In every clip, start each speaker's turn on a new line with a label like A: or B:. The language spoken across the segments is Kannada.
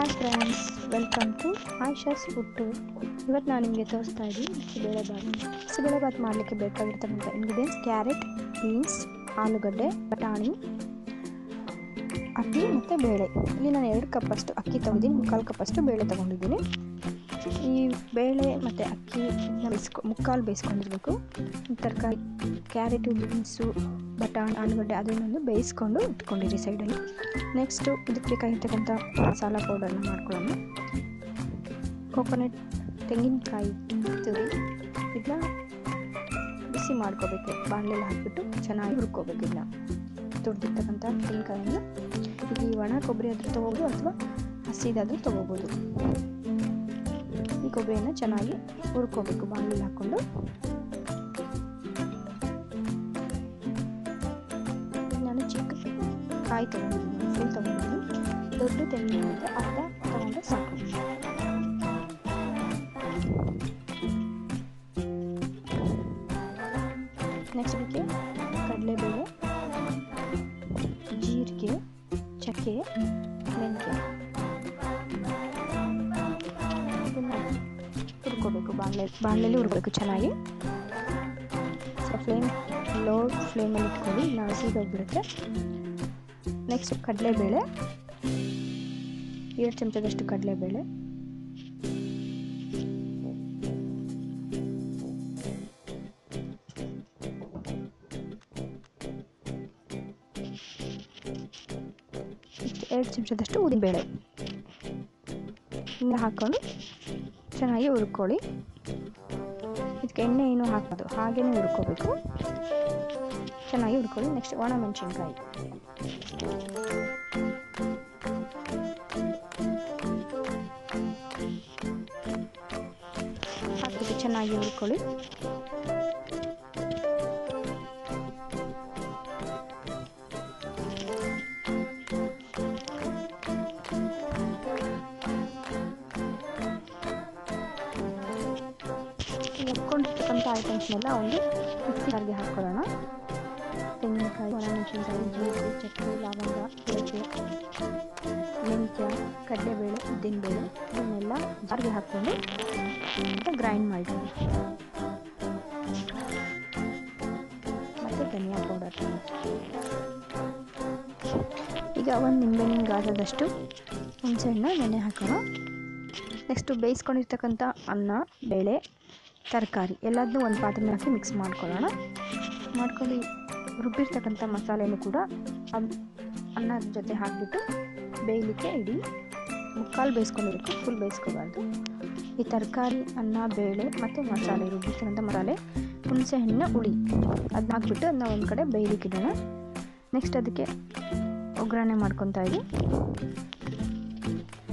A: Hi friends welcome to Aisha's food tour ಇವತ್ತು ನಾನು ನಿಮಗೆ ತೋರಿಸ್ತಾ ಇದ್ದೀನಿ ಬಿಸಿಬೇಳೆಬಾತ್ ಬಿಸಿಬೇಳೆಬಾತ್ ಮಾಡಲಿಕ್ಕೆ ಬೇಕಾಗಿರ್ತಕ್ಕಂಥ ಇಂಗ್ರೀಡಿಯೆಂಟ್ಸ್ ಕ್ಯಾರೆಟ್ ಬೀನ್ಸ್ ಆಲೂಗಡ್ಡೆ, ಬಟಾಣಿ, ಅಕ್ಕಿ ಮತ್ತು ಬೇಳೆ. ಇಲ್ಲಿ ನಾನು ಎರಡು ಕಪ್ಪಷ್ಟು ಅಕ್ಕಿ ತೊಗೊಂಡಿದ್ದೀನಿ, ಮುಕ್ಕಾಲು ಕಪ್ಪಷ್ಟು ಬೇಳೆ ತೊಗೊಂಡಿದ್ದೀನಿ. ಈ ಬೇಳೆ ಮತ್ತು ಅಕ್ಕಿ ಬೇಯಿಸ್ಕೊ ಮುಕ್ಕಾಲು ಬೇಯಿಸ್ಕೊಂಡಿರ್ಬೇಕು. ತರಕಾರಿ, ಕ್ಯಾರೆಟು, ಬೀನ್ಸು, ಬಟಾಣಿ, ಆಲೂಗಡ್ಡೆ ಅದನ್ನೊಂದು ಬೇಯಿಸ್ಕೊಂಡು ಇಟ್ಕೊಂಡಿರಿ ಸೈಡಲ್ಲಿ. ನೆಕ್ಸ್ಟು ಇದಕ್ಕೆ ಬೇಕಾಗಿರ್ತಕ್ಕಂಥ ಮಸಾಲ ಪೌಡರ್ನ ಮಾಡ್ಕೊಳ್ಳೋಣ. ಕೋಕೋನಟ್ ತೆಂಗಿನಕಾಯಿ ತುರಿ ಇದನ್ನ ಬಿಸಿ ಮಾಡ್ಕೋಬೇಕು. ಬಾಣಲೆಯಲ್ಲಿ ಹಾಕಿಬಿಟ್ಟು ಚೆನ್ನಾಗಿ ಹುರ್ಕೋಬೇಕು ಇದನ್ನ ತುರಿದಿರ್ತಕ್ಕಂಥ ತೆಂಗಿನಕಾಯಿನ. ಈ ಒಣ ಕೊಬ್ಬರಿ ಆದರೂ ತೊಗೋಬೋದು ಅಥವಾ ಹಸಿದಾದರೂ ತೊಗೋಬೋದು. ಕೊಬ್ಬರಿಯನ್ನು ಚೆನ್ನಾಗಿ ಹುರ್ಕೋಬೇಕು ಬಾಣಲಿ ಹಾಕ್ಕೊಂಡು. ನಾನು ಚಿಕ್ಕ ಕಾಯಿ ತೊಗೊಂಡಿದ್ದೀನಿ ಫುಲ್ ದೊಡ್ಡ ತೆಂಗಿನ ಅರ್ಧ ತೊಗೊಂಡ್ರೆ ಸಾಕು. ನೆಕ್ಸ್ಟ್ ಕಡಲೆಬೇಳೆ, ಜೀರಿಗೆ, ಚಕ್ಕೆ. ಬಾಣಲೆ, ಬಾಣಲೆಯಲ್ಲಿ ಹುರ್ಬೇಕು ಚೆನ್ನಾಗಿ. ಸೊ ಫ್ಲೇಮ್ ಲೋ ಫ್ಲೇಮಲ್ಲಿ ಇಟ್ಕೊಂಡು ನಾವು ಸೀದೋಗ್ಬಿಡುತ್ತೆ ನೆಕ್ಸ್ಟ್ ಕಡಲೆಬೇಳೆ. ಎರಡು ಚಮಚದಷ್ಟು ಕಡಲೆಬೇಳೆ. ಎರಡು ಚಮಚದಷ್ಟು ಉದಿಬೇಳೆ ಹಾಕ್ಕೊಂಡು ಚೆನ್ನಾಗಿ ಹುರ್ಕೊಳ್ಳಿ. ಇದಕ್ಕೆ ಎಣ್ಣೆ ಏನು ಹಾಕೋದು ಹಾಗೆಯೇ ಹುರ್ಕೋಬೇಕು. ಚೆನ್ನಾಗಿ ಹುರ್ಕೊಳ್ಳಿ. ನೆಕ್ಸ್ಟ್ ಒಣ ಮೆಣಸಿನ್ಕಾಯಿ ಹಾಕಿಬಿಟ್ಟು ಚೆನ್ನಾಗಿ ಹುರ್ಕೊಳ್ಳಿ. ಎತ್ಕೊಂಡಿರ್ತಕ್ಕಂಥ ಐಟಮ್ಸ್ನೆಲ್ಲ ಒಂದು ಮಿಕ್ಸಿ ಜಾರ್ಗೆ ಹಾಕ್ಕೊಳ್ಳೋಣ ತೆಂಗಿನಕಾಯಿ, ಒಣಮೆಣಸಿನಕಾಯಿ, ಜೀರಿಗೆ, ಚಕ್ಕೆ, ಲವಂಗ ಏಲಕ್ಕಿ ಮೆಂತ್ಯ, ಕಡಲೆಬೇಳೆ, ಉದ್ದಿನಬೇಳೆ ಇದನ್ನೆಲ್ಲ ಜಾರಿಗೆ ಹಾಕ್ಕೊಂಡು ಗ್ರೈಂಡ್ ಮಾಡ್ತೀನಿ ಮತ್ತು ಧನಿಯಾ ಪೌಡರ್ ಈಗ ಒಂದು ನಿಂಬೆಹಣ್ಣಿನ ಗಾತ್ರದಷ್ಟು ಹುಣಸೆಹಣ್ಣ ನೆನೆ ಹಾಕೋಣ. ನೆಕ್ಸ್ಟು ಬೇಯಿಸ್ಕೊಂಡಿರ್ತಕ್ಕಂಥ ಅನ್ನ, ಬೇಳೆ ತರಕಾರಿ ಎಲ್ಲದನ್ನೂ ಒಂದು ಪಾತ್ರೆ ಹಾಕಿ ಮಿಕ್ಸ್ ಮಾಡ್ಕೊಳ್ಳೋಣ. ಮಾಡ್ಕೊಂಡು ರುಬ್ಬಿರ್ತಕ್ಕಂಥ ಮಸಾಲೆಯನ್ನು ಕೂಡ ಅನ್ನದ ಜೊತೆ ಹಾಕಿಬಿಟ್ಟು ಬೇಯಲಿಕ್ಕೆ ಇಡಿ ಮುಕ್ಕಾಲು ಬೇಯಿಸ್ಕೊಂಡಿರುತ್ತೆ ಫುಲ್ ಬೇಯಿಸ್ಕೋಬಾರ್ದು. ಈ ತರಕಾರಿ, ಅನ್ನ, ಬೇಳೆ ಮತ್ತು ಮಸಾಲೆ, ರುಬ್ಬಿರ್ತಕ್ಕಂಥ ಮಸಾಲೆ, ಹುಣಸೆ ಹಣ್ಣಿನ ಹುಳಿ ಅದನ್ನ ಹಾಕ್ಬಿಟ್ಟು ಅದನ್ನ ಒಂದು ಕಡೆ ಬೇಯಲಿಕ್ಕೆ ಇಡೋಣ. ನೆಕ್ಸ್ಟ್ ಅದಕ್ಕೆ ಒಗ್ಗರಣೆ ಮಾಡ್ಕೊತಾ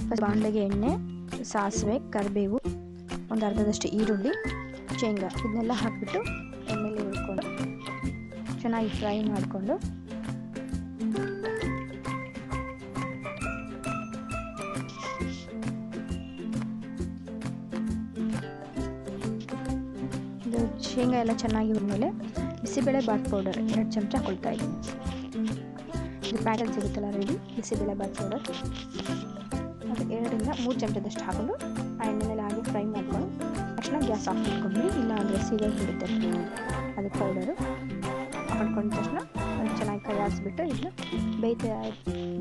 A: ಫಸ್ಟ್ ಬಾಣಲೆಗೆ ಎಣ್ಣೆ, ಸಾಸಿವೆ, ಕರಿಬೇವು. ಒಂದು ಅರ್ಧದಷ್ಟು ಈರುಳ್ಳಿ, ಶೇಂಗಾ ಇದನ್ನೆಲ್ಲ ಹಾಕಿಬಿಟ್ಟು ಎಣ್ಣೆಲಿ ಹುರ್ಕೊಂಡು ಚೆನ್ನಾಗಿ ಫ್ರೈ ಮಾಡಿಕೊಂಡು ಶೇಂಗಾ ಎಲ್ಲ ಚೆನ್ನಾಗಿ ಹುರಿದ್ಮೇಲೆ ಬಿಸಿಬೇಳೆ ಬಾತ್ ಪೌಡರ್ ಎರಡು ಚಮಚ ಹಾಕೊಳ್ತಾ ಇದ್ದೀನಿ. ಇದು ಪ್ಯಾಕೆಟ್ ಸಿಗುತ್ತಲ್ಲ ರೆಡಿ ಬಿಸಿಬೇಳೆ ಬಾತ್ ಪೌಡರ್ ಅದು ಎರಡರಿಂದ ಮೂರು ಚಮಚದಷ್ಟು ಹಾಕೊಂಡು ಆ ತಕ್ಷಣ ಗ್ಯಾಸ್ ಆಫ್ ಮಾಡ್ಕೊಂಡ್ಬಿಡಿ ಇಲ್ಲ ಅಂದರೆ ಸೀದೋಗಿ ಬಿಡುತ್ತೆ ಅದು ಪೌಡರು ಮಾಡ್ಕೊಂಡ ತಕ್ಷಣ ಅದು ಚೆನ್ನಾಗಿ ಕೈ ಹಾಕ್ಸ್ಬಿಟ್ಟು ಇದನ್ನ ಬೇಯ್ತ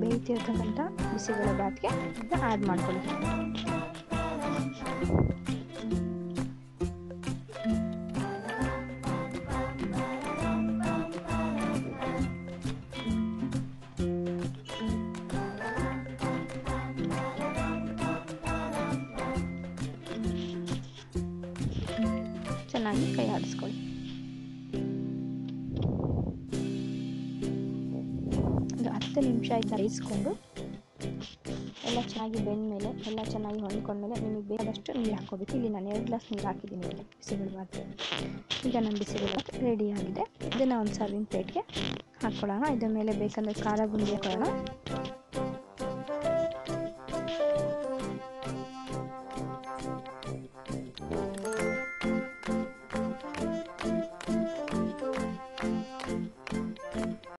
A: ಬೇಯ್ತಿರ್ತಕ್ಕಂಥ ಬಿಸಿಬೇಳೆ ಬಾತ್ಗೆ ಇದನ್ನ ಆ್ಯಡ್ ಮಾಡ್ಕೊಳ್ಳಿ ಚೆನ್ನಾಗಿ ಕೈ ಆಡಿಸ್ಕೊಳ್ಳಿ. ಒಂದು ಹತ್ತು ನಿಮಿಷ ಆಯ್ತು ಬೇಯಿಸ್ಕೊಂಡು ಎಲ್ಲ ಚೆನ್ನಾಗಿ ಬೆಂದಮೇಲೆ, ಎಲ್ಲ ಚೆನ್ನಾಗಿ ಹೊಂದ್ಕೊಂಡ್ಮೇಲೆ ನಿಮಗೆ ಬೇಕಾದಷ್ಟು ನೀರು ಹಾಕೋಬೇಕು ಇಲ್ಲಿ ನಾನು ಎರಡು ಗ್ಲಾಸ್ ನೀರು ಹಾಕಿದ್ದೀನಿ ಇಲ್ಲಿ ಬಿಸಿಬೇಳೆ ಬಾತ್ ಈಗ ನಮ್ಮ ಬಿಸಿಬೇಳೆ ಬಾತ್ ರೆಡಿ ಆಗಿದೆ. ಇದನ್ನು ಒಂದು ಸರ್ವಿಂಗ್ ಪ್ಲೇಟ್ಗೆ ಹಾಕ್ಕೊಳ್ಳೋಣ. ಇದರ ಮೇಲೆ ಬೇಕಂದರೆ ಖಾರ ಬುಂದಿ ಹಾಕೊಳ್ಳೋಣ.